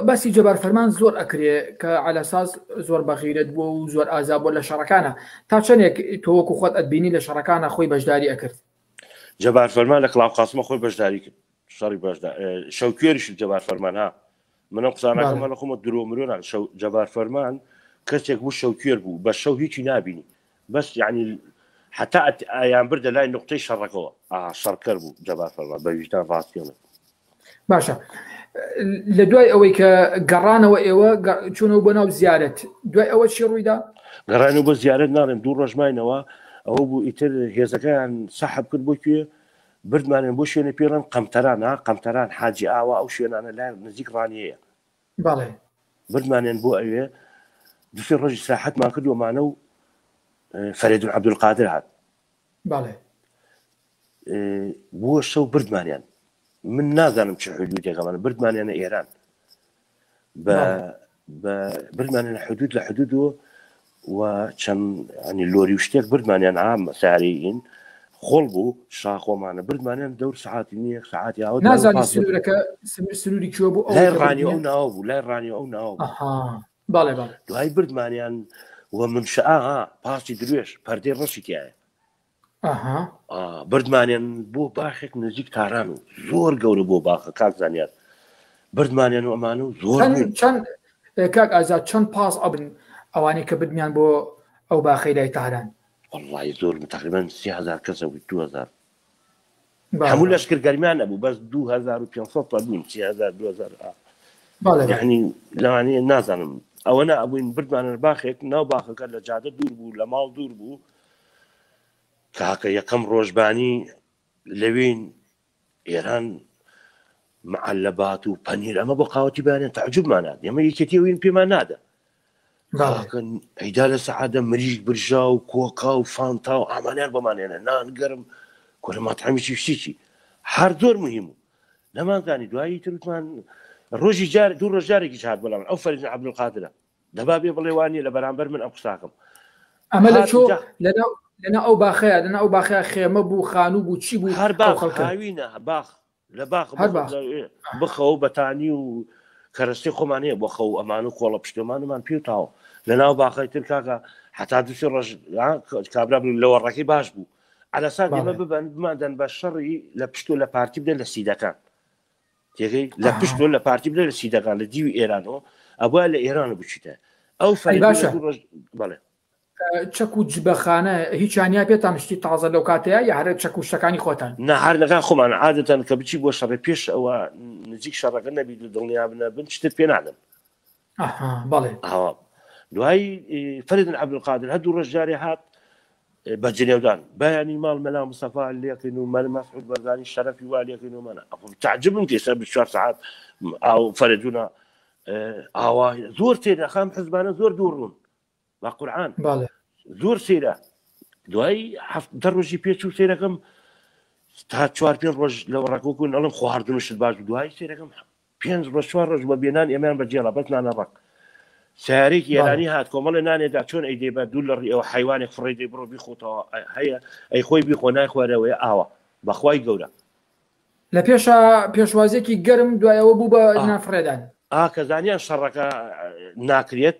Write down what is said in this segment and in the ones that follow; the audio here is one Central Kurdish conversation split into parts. باسی جۆبار فەرمان زۆر ئەکرێ کە علەساز زۆر بەخیرت بوو و زۆر ئازا بۆ لە شەڕەکانە تا چندێک تۆوەکو خۆت ئەبینی لە شەڕەکانە خۆی بەشداری ئەکرد جەبار فەرمان لە کلااو قاسمە خۆی بەشداری کرد شەڕی بەشدا شەوکێریش جەبار فەرمان ها منە قسانەکەمە لە خۆمە درۆمرۆنا جەبار فەرمان کەسێک بوو شەوکێر بوو بە شەو هیچی نبینی بەس یعنی حتا ئایان بردە لای نقطەی شەڕەکەەوە شەڕکەر بوو جەبار فەرمان بەویژدان ڕاستیێنە باشە. لە دوای ئەوەی کە گەڕانەوە ئێوە چونەوە بۆ ناو زیارت دوای ئەوە چی ڕوویدا گەڕانەوە بۆ زیارت ناڵێن دوو ڕۆژماینەوە ئەوە بوو ئیتر هێزەکەیان سەحب کرد بۆ کوێ بردمانێن بۆ شوێنە پێڕن قەمتەرانە قەمتەران حاجی ئاوا ئەو شوێنانە لای نزیک ڕانیەیە باڵێ بردمانێن بۆ ئەوێ دوسێ ڕۆژی ساحتمان کردومانە و فەرێد عبدولقادر هات باڵێ بووە شەو بردمانیان من نازانم چه حدود یه حدودێک ئەمان بردمانێنە ئێران با بردمانێنە حدود یعنی حدود لحدود و و چەند ئەنی لۆری و شتێک یعنی عام خلبو ساریین خۆڵ بوو شاخۆمانە بردمانیان دەور ساعت نیە سعاتی ئەو نازانی که سنووری کوێ بو لای ڕانی او ناو بوو لای ڕانی ئەو ناو بله دوای یعنی و من منشەها پاسی درێژ پەردەی رشی که بردمانیان بۆ باخێک نزیک تاران و زۆر گەورە بۆ باخە کاک زانیات بردمانیان و ئەمان و زۆر چەند کاک ئازاد چەند پاس ئەبن ئەوانەی کە بدمیان بۆ ئەو باخی لای تاران والله زۆر تقریبان 30هزار کەسە 2000 هەموو لەشکرگەریمان ئەبوو بەس 2500 بوون 2000 ینی لەوانەیە نازانم ئەوە نە ئەبووین بردمانە باخێک ناو باخەکە لە جادە دوور بوو لە ماڵ دوور بوو کاکە یەکەم ڕۆژبانی لەوین ئێران معلبات و پەنیر ئەمە بۆ قاوەتی بانێن تعجبمانات ئەمە یەکێتی وین پێمان نادە ئەیدا لە سەعادە مریش برژا و کۆکا و فانتا و ئامانیان بەمانێنە نان گەرم کۆرە ماتەمیشی شتیی هەر زۆر مهم و نەمانزانی دوایی ترمان ڕۆژی جار دوو ڕۆژارێکی هاات بەڵام ئەو فەرزن عبدول قادرە دەبا بێ بڵێوانی لە بەرامبەر من ئەم قساکەم ئەمە لە لەناو لەنا ئەو باخەیە لەنا ئەو باخیا خێمە بوو خانوو بوو چی بوو هەر باخوینە باخ لە باخ بخەوە بەتانی و کەرەستی خۆمانەیە بۆ خەو ئەمان و کۆڵە پشتمانمان پێتاوە لە ناو باخی تر کاکە حتا دوسی ڕژ کابرا بوو لە وەڕەکەی باش بوو ئەلەسا ئمە ببن بمادەن بە شەڕی لە پشتۆ لە پارتی بدە لە سیدەکان تێگەی لە پشتۆ لە پارتی بدە لە سیدەکان لە دیوی ئێرانەوە ئەوە لە ئێرانە بچیتە ئەو فەی باشە بڵێ چەک و جبەخانە هیچیانیا پێێتان شتی تازە لەو کاتەیە یا هەرە چەک و شتەکانی خۆتان نهار لەگا خۆمان عادەتەن کە بچی بۆ شەڕێ پێش ئەوە نزیک شەڕەکە نەبی دڵنیا بنە بن شتت پێ نادم بەڵێ دوایی فەردن عبدقادر هەردوو ڕژجارێ هات بە جنێودان بەیانی ماڵ مەلا مسەفا لێکن و مەر مەفعود بەردانی شەرەفی وا لێکن و منە تعجبم تێسە ب سعات ئاو فەرجوونە ئاوا زۆر تێدەخام حزبانە زۆر دوور ڕوون با قورآان زۆر سێرە دوایی دە ڕۆژی پێچ و سێرەکەم تا چوار پێ ڕۆژ لە ڕاکۆکوون ئەڵم خواردنشت باش دوای سێرەکەم پێنج ڕۆژ چوار ڕۆژ بە بێنان ئێمان بەجێڵە بەت نانەڕک سارێک ئێرانی هات کۆمەڵە نانێدا چۆن ئەیدێ بە دوو لە ئەوە حیوانێک فڕێدەی بڕۆ بیخۆتەوە هەیە ئەی خۆی بیخۆنای خوارەوەی ئاوە بەخوای گەورە لە پێشە پێشوازێکی گەرم دوایەوە بوو بە نافرێدان ئا کەزانیان شەڕەکە ناکرێت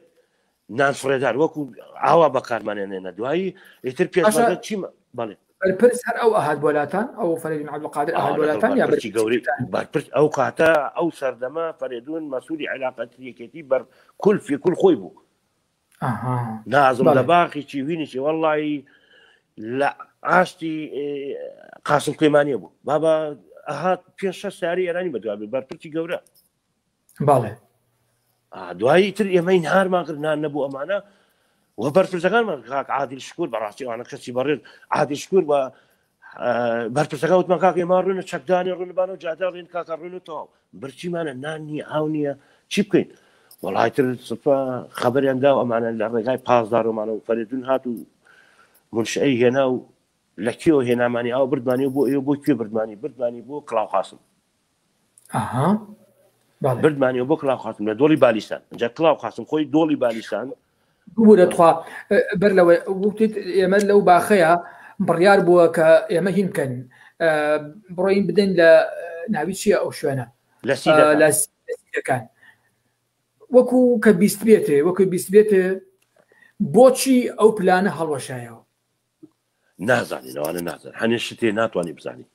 نان وكو عوا فرێدار وەکو ئاوا بەکارمانێنێنە دوایی ئیتر پێ چی بڵێ پرس هەر ئەو ئاهات بۆلاتان ئەو فەرین عبدقادر ئاهات آه، بۆلاتان یا بەرچی گەوری بارپرس ئەو کاتە ئەو سەردەما فەرێدون مەسوولی علاقەت یەکێتی بەر کول فی کول خۆی اها نازم شي ويني شي والله لا عاشتي قاسم قيماني بوو بابا ئاهات بيشا ساري ساری ئێرانی بەدوابێ بەرپرسی گەورە بالي دوایی تر ئێمەی هارمان کردنان نەبوو ئەمانە وە بەرپرسەکانمان کاک عادل شکور بەڕاستیوانە کەسی بەڕێت عادل شکور بە بەرپرسەکە وتمان کاک ئێمە ڕونە چەکدانی ڕونبان و جادا ڕێن کاکە ڕون و تەواو برچیمانە نانی ئاو نییە چی بکەین وڵاتر خبریاندا ئەمانە لە ڕێگای پازدارۆمانە و فەردون هات و منشعی هێنا و لە کێوە هێنامانی ئەو بردمانی بۆ ئێوە بۆ کوێ بردمانی بردمانی بۆ کلااو قاسم ئاها بردمانیەوە بۆ کلااو خاتم لە دۆڵی بالیستان جا کلااو خاستم خۆی دۆڵی بالیستان بوورەخوا بەر لەوە وتیت ئێمە لەو باخەیە بڕیار بووە کە ئێمە هین بکەن بڕۆین بدەین لە ناوی چیە ئەو شوێنە لەەکان وەکو کە بیست بێتێ وەکو بیست بێتێ بۆچی ئەو پلانە هەڵوەشایەوە نازانین ئەوانە نازان هەنێشت تێ ناتوانانی بزانانی